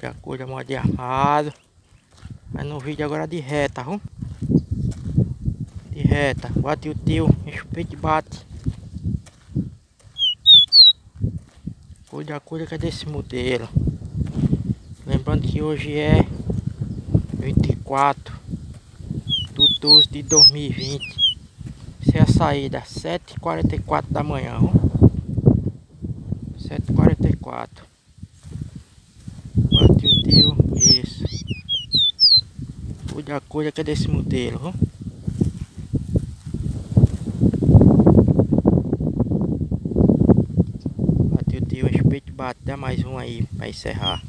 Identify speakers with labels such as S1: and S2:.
S1: Cuide a coisa mal de armado. Mas no vídeo agora de reta, viu? De reta. Bate o tio, enche o peito e bate. Cuide a coisa que é desse modelo. Lembrando que hoje é 24 do 12 de 2020. Essa é a saída, 7h44 da manhã. 7h44. Bate o tio, isso. Cuide a coisa que é desse modelo. Viu? Bate o tio, respeito, bate. Dá mais um aí para encerrar.